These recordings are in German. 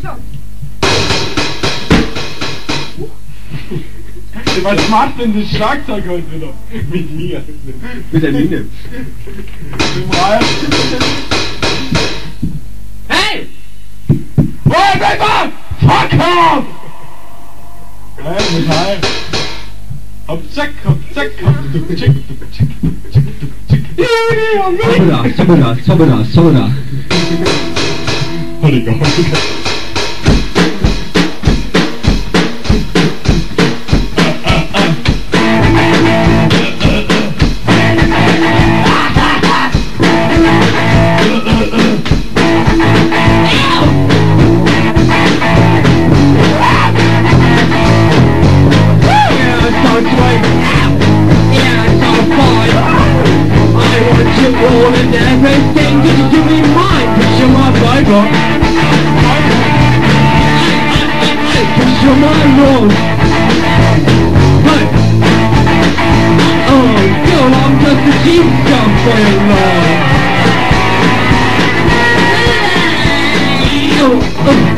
Achtung! Was macht denn das Schlagzeug heute wieder? Mit mir. Mit der Mine. hey! Hey, Baby! Fuck off! Hey, mit heim. Hopp, zack, hopp, zack, hopp, du, chick, du, chick, du, chick, du, chick. Juni, Juni! Zobra, zobra, zobra, all and everything Just give me mine, push my Bible Push my road Hey Oh, girl, I'm just a for your love Oh, oh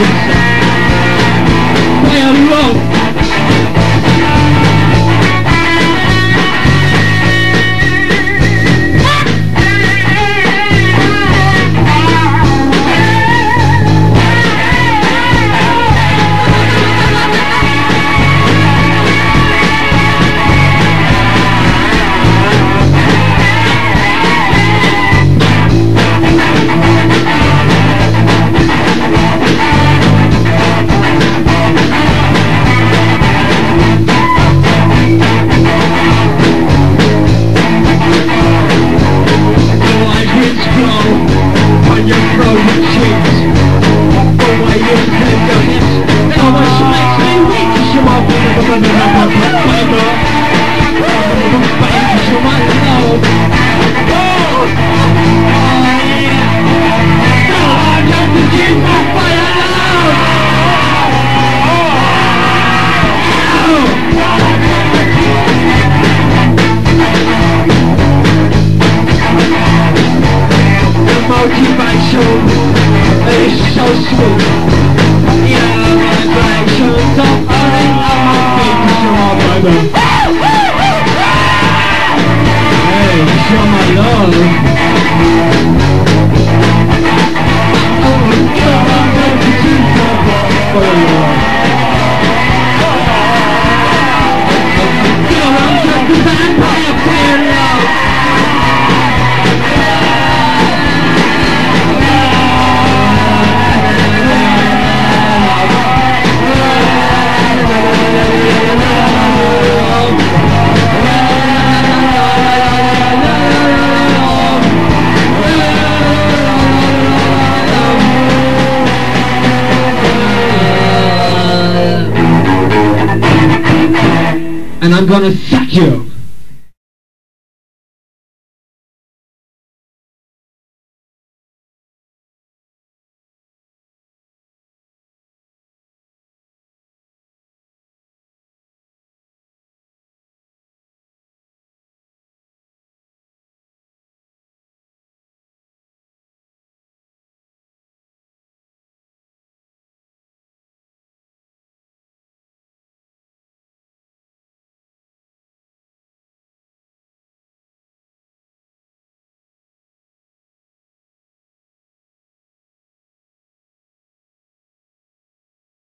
Yeah. Gracias. You're on track to find I'm gonna suck you.